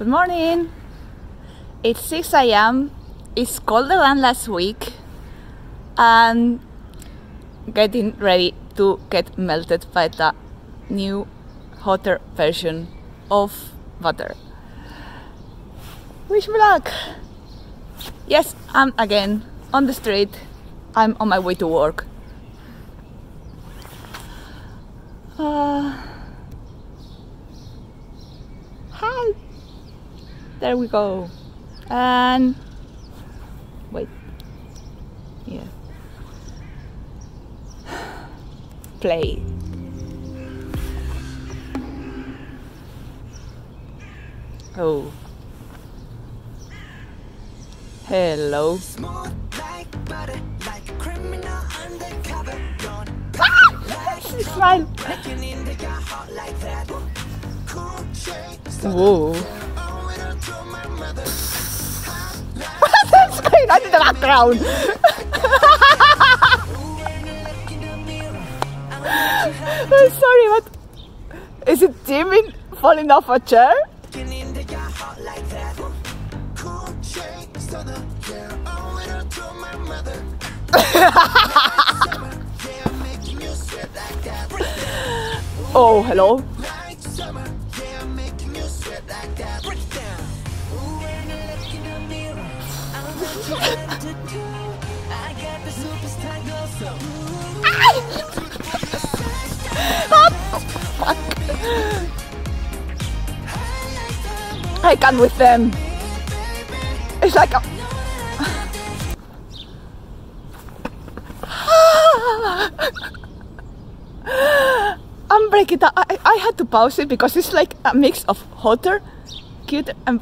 Good morning. It's 6 a.m. It's colder than last week and getting ready to get melted by the new hotter version of butter. Wish me luck. Yes, I'm again on the street. I'm on my way to work. Uh, There we go. And wait. Yeah. Play. Oh. Hello. Ah! Smile. Whoa. The background. I'm sorry, what? Is it Jimin falling off a chair? oh, hello. I can with them. It's like a... I'm breaking down. I, I had to pause it because it's like a mix of hotter, cute, and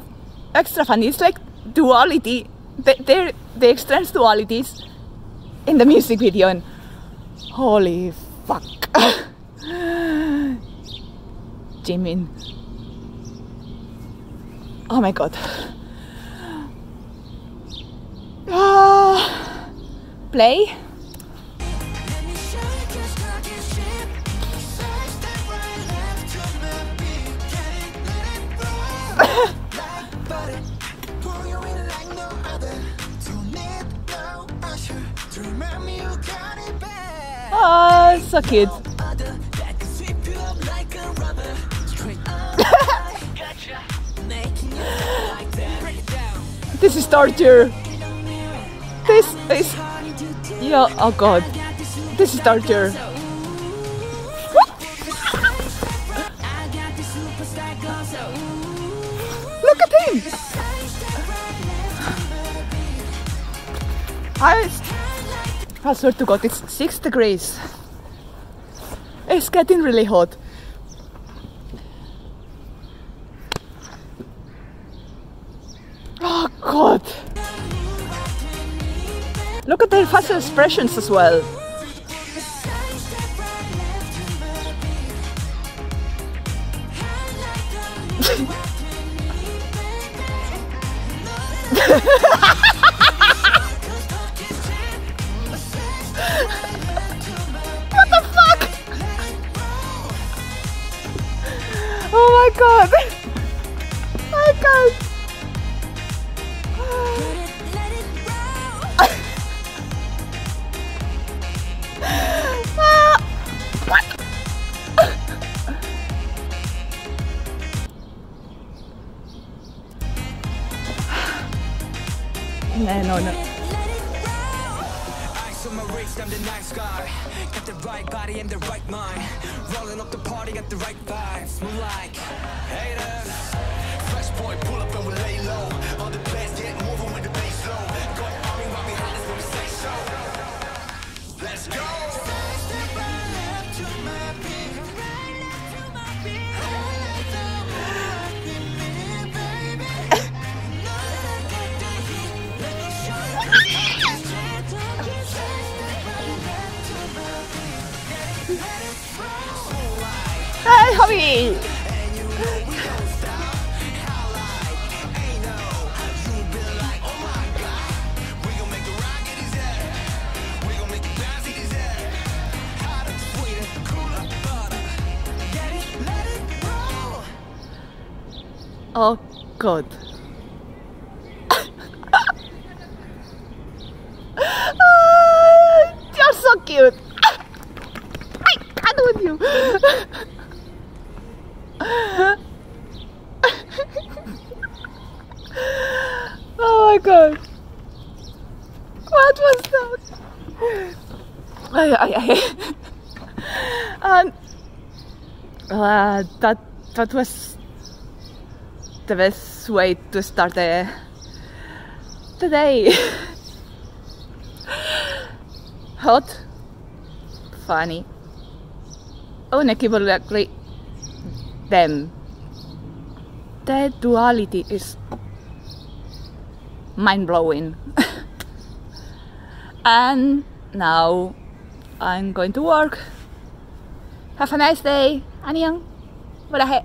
extra funny. It's like duality. They, they're the extreme dualities in the music video. And holy fuck. Jimin. Oh my god. Ah, play. Oh, so cute. this is torture. This is. Yeah, oh god. This is torture. Look at him! I, I swear to god, it's 6 degrees. It's getting really hot. Oh god! Look at their facial expressions as well. Oh my god! I can't. No, no, no. Ice on my wrist, I'm the nice guy. Got the right body and the right mind. Rolling up the party, got the right vibes. Like Hey! Oh, god. Ah, You're so cute. I can't with you. oh my god. What was that? Ay, ay, ay. Um, uh, that that was the best way to start the the day. Hot, funny, unequivocally them. The duality is mind blowing. and now I'm going to work. Have a nice day. 안녕. 뭐라 해?